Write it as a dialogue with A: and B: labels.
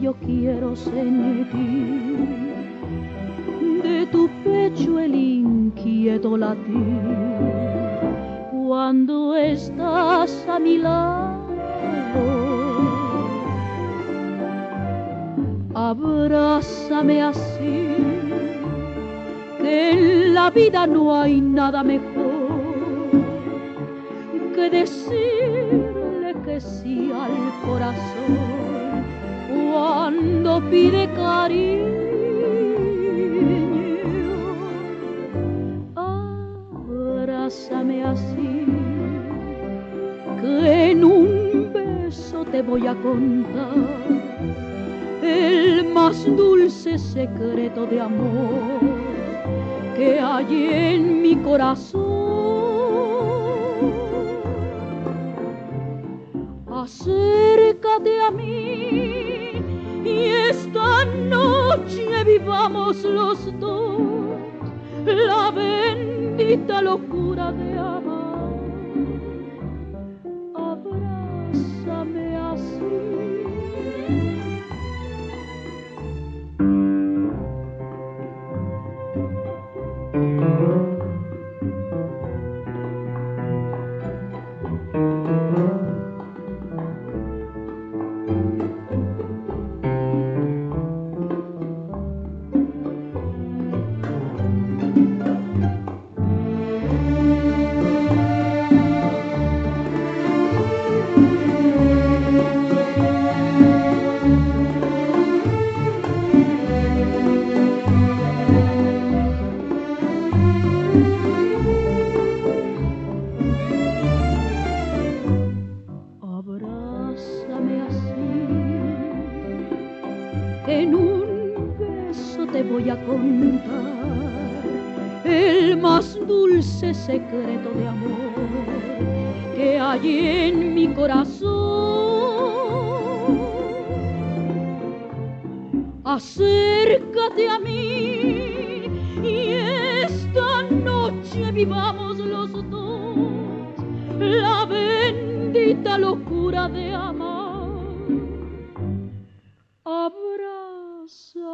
A: yo quiero sentir de tu pecho el inquieto latir cuando estás a mi lado. Abrázame así, que en la vida no hay nada mejor que decirle que sí al corazón cuando pide cariño. Beso te voy a contar el más dulce secreto de amor que hay en mi corazón. acércate a mí y esta noche vivamos los dos la bendita locura de amar. En un beso te voy a contar el más dulce secreto de amor que hay en mi corazón. Acércate a mí y esta noche vivamos los dos la bendita locura de amor so